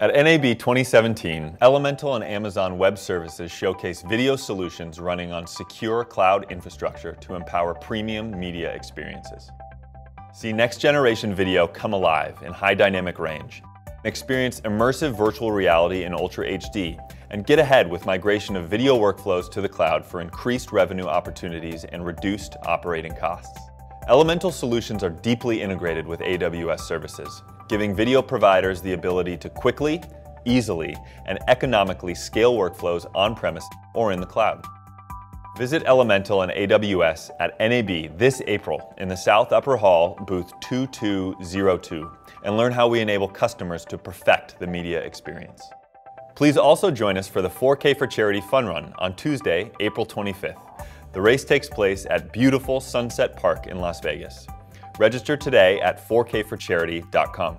At NAB 2017, Elemental and Amazon Web Services showcase video solutions running on secure cloud infrastructure to empower premium media experiences. See next generation video come alive in high dynamic range. Experience immersive virtual reality in Ultra HD and get ahead with migration of video workflows to the cloud for increased revenue opportunities and reduced operating costs. Elemental solutions are deeply integrated with AWS services, giving video providers the ability to quickly, easily, and economically scale workflows on-premise or in the cloud. Visit Elemental and AWS at NAB this April in the South Upper Hall, booth 2202, and learn how we enable customers to perfect the media experience. Please also join us for the 4K for Charity Fun Run on Tuesday, April 25th. The race takes place at beautiful Sunset Park in Las Vegas. Register today at 4kforcharity.com.